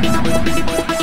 Thank you.